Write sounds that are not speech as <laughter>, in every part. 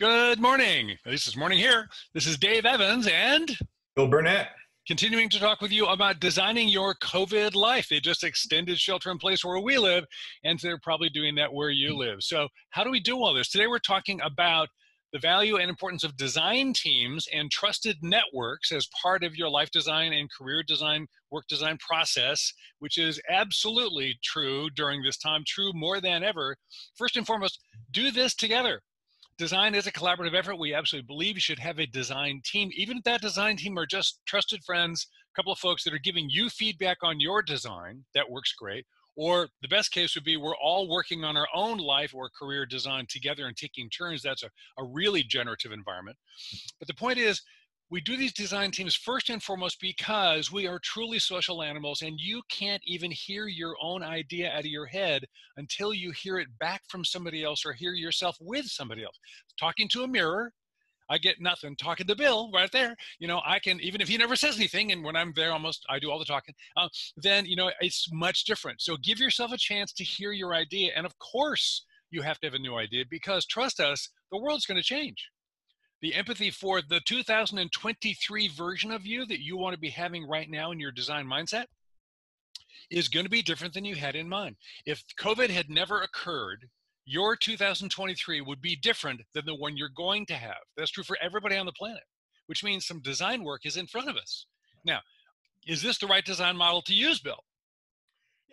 Good morning. This is morning here. This is Dave Evans and Bill Burnett. Continuing to talk with you about designing your COVID life. They just extended shelter in place where we live, and they're probably doing that where you live. So, how do we do all this? Today, we're talking about the value and importance of design teams and trusted networks as part of your life design and career design, work design process, which is absolutely true during this time, true more than ever. First and foremost, do this together design is a collaborative effort. We absolutely believe you should have a design team. Even if that design team are just trusted friends, a couple of folks that are giving you feedback on your design, that works great. Or the best case would be we're all working on our own life or career design together and taking turns. That's a, a really generative environment. Mm-hmm. But the point is, we do these design teams first and foremost because we are truly social animals and you can't even hear your own idea out of your head until you hear it back from somebody else or hear yourself with somebody else. Talking to a mirror, I get nothing. Talking to Bill right there, you know, I can, even if he never says anything, and when I'm there almost, I do all the talking, uh, then, you know, it's much different. So give yourself a chance to hear your idea. And of course, you have to have a new idea because trust us, the world's going to change the empathy for the 2023 version of you that you want to be having right now in your design mindset is going to be different than you had in mind. If COVID had never occurred, your 2023 would be different than the one you're going to have. That's true for everybody on the planet, which means some design work is in front of us. Now, is this the right design model to use, Bill?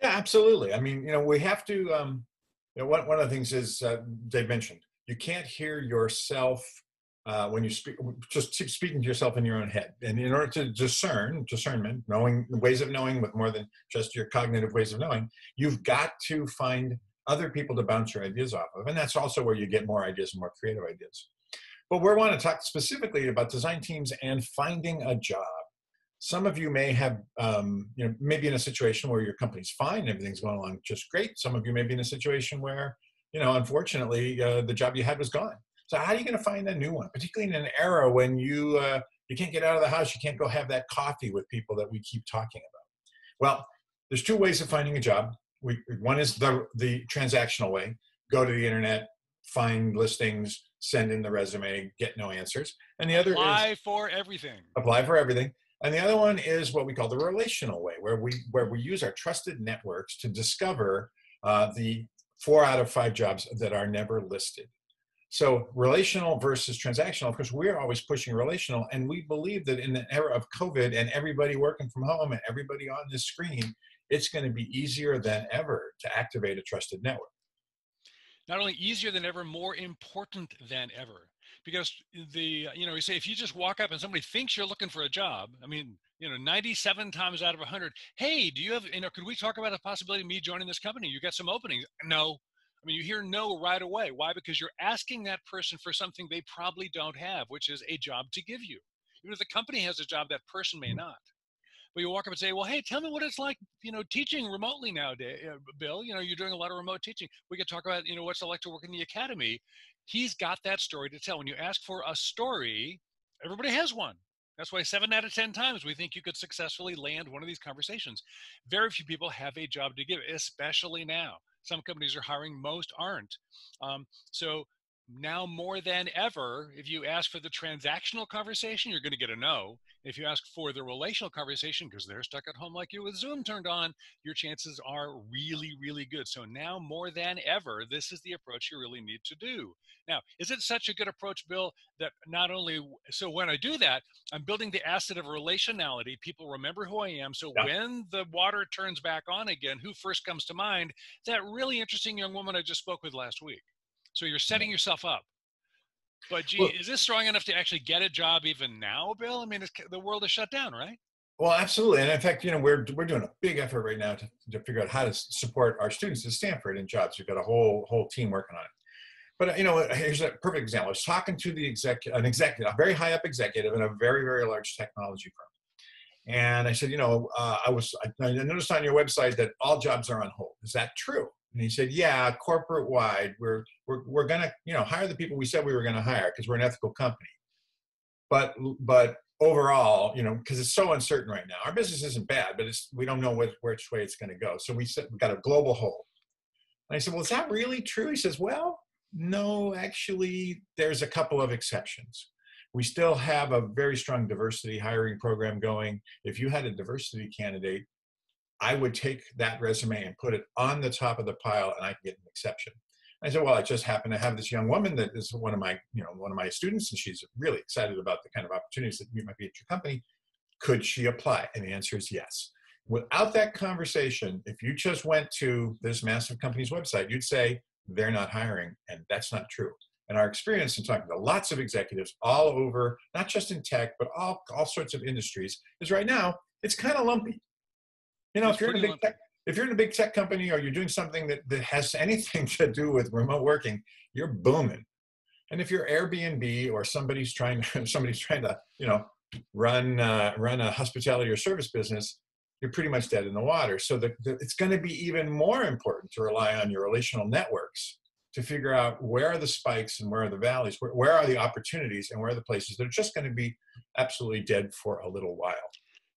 Yeah, absolutely. I mean, you know, we have to, um, you know, one, one of the things is, uh, Dave mentioned, you can't hear yourself uh, when you speak, just speaking to yourself in your own head. And in order to discern, discernment, knowing ways of knowing with more than just your cognitive ways of knowing, you've got to find other people to bounce your ideas off of. And that's also where you get more ideas and more creative ideas. But we want to talk specifically about design teams and finding a job. Some of you may have, um, you know, maybe in a situation where your company's fine, everything's going along just great. Some of you may be in a situation where, you know, unfortunately, uh, the job you had was gone so how are you going to find a new one, particularly in an era when you uh, you can't get out of the house, you can't go have that coffee with people that we keep talking about? Well, there's two ways of finding a job. We, one is the the transactional way: go to the internet, find listings, send in the resume, get no answers. And the other apply is for everything. Apply for everything. And the other one is what we call the relational way, where we where we use our trusted networks to discover uh, the four out of five jobs that are never listed. So relational versus transactional, of course, we're always pushing relational. And we believe that in the era of COVID and everybody working from home and everybody on this screen, it's going to be easier than ever to activate a trusted network. Not only easier than ever, more important than ever. Because the, you know, you say if you just walk up and somebody thinks you're looking for a job, I mean, you know, 97 times out of 100, hey, do you have, you know, could we talk about a possibility of me joining this company? You got some openings. No, mean, you hear no right away. Why? Because you're asking that person for something they probably don't have, which is a job to give you. Even if the company has a job, that person may not. But you walk up and say, "Well, hey, tell me what it's like, you know, teaching remotely nowadays, uh, Bill. You know, you're doing a lot of remote teaching. We could talk about, you know, what's it like to work in the academy." He's got that story to tell. When you ask for a story, everybody has one. That's why seven out of 10 times we think you could successfully land one of these conversations. Very few people have a job to give, especially now. Some companies are hiring, most aren't. Um, so now more than ever, if you ask for the transactional conversation, you're going to get a no. If you ask for the relational conversation, because they're stuck at home like you with Zoom turned on, your chances are really, really good. So now more than ever, this is the approach you really need to do. Now, is it such a good approach, Bill, that not only, so when I do that, I'm building the asset of relationality. People remember who I am. So yeah. when the water turns back on again, who first comes to mind? That really interesting young woman I just spoke with last week. So you're setting yourself up. But gee, well, is this strong enough to actually get a job even now, Bill? I mean, the world is shut down, right? Well, absolutely. And in fact, you know, we're, we're doing a big effort right now to, to figure out how to support our students at Stanford in jobs. We've got a whole whole team working on it. But you know, here's a perfect example. I was talking to the exec, an executive, a very high up executive in a very very large technology firm, and I said, you know, uh, I was I noticed on your website that all jobs are on hold. Is that true? And he said, yeah, corporate wide, we're, we're, we're to, you know, hire the people we said we were to hire because we're an ethical company. But, but overall, you know, because it's so uncertain right now, our business isn't bad, but it's, we don't know which, which way it's going to go. So we said, we got a global hold. And I said, well, is that really true? He says, well, No, actually, there's a couple of exceptions. We still have a very strong diversity hiring program going. If you had a diversity candidate, I would take that resume and put it on the top of the pile and I get an exception. I said, well, I just happen to have this young woman that is one of my, you know, one of my students, and she's really excited about the kind of opportunities that might be at your company. Could she apply? And the answer is yes. Without that conversation, if you just went to this massive company's website, you'd say they're not hiring, and that's not true. And our experience in talking to lots of executives all over, not just in tech, but all, all sorts of industries, is right now it's kind of lumpy. You know, if you're in a big tech, if you're in a big tech company or you're doing something that, that has anything <laughs> to do with remote working, you're booming. And if you're Airbnb or somebody's trying <laughs> somebody's trying to you know run uh, run a hospitality or service business, you're pretty much dead in the water. So the, the, it's going to be even more important to rely on your relational networks to figure out where are the spikes and where are the valleys, where, where are the opportunities and where are the places that are just going to be absolutely dead for a little while.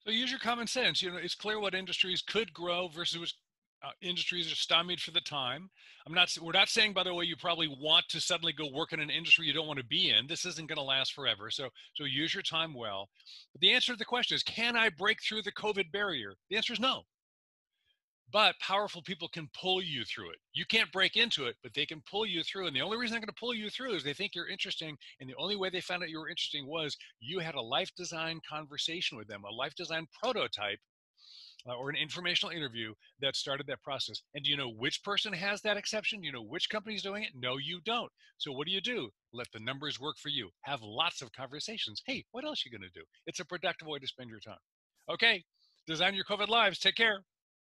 So use your common sense. You know, it's clear what industries could grow versus uh, industries are stymied for the time. I'm not. We're not saying, by the way, you probably want to suddenly go work in an industry you don't want to be in. This isn't going to last forever. So, so use your time well. But the answer to the question is, can I break through the COVID barrier? The answer is no but powerful people can pull you through it. You can't break into it, but they can pull you through. And the only reason they're going to pull you through is they think you're interesting. And the only way they found out you were interesting was you had a life design conversation with them, a life design prototype uh, or an informational interview that started that process. And do you know which person has that exception? Do you know which company's doing it? No, you don't. So what do you do? Let the numbers work for you. Have lots of conversations. Hey, what else are you going to do? It's a productive way to spend your time. Okay, design your COVID lives. Take care.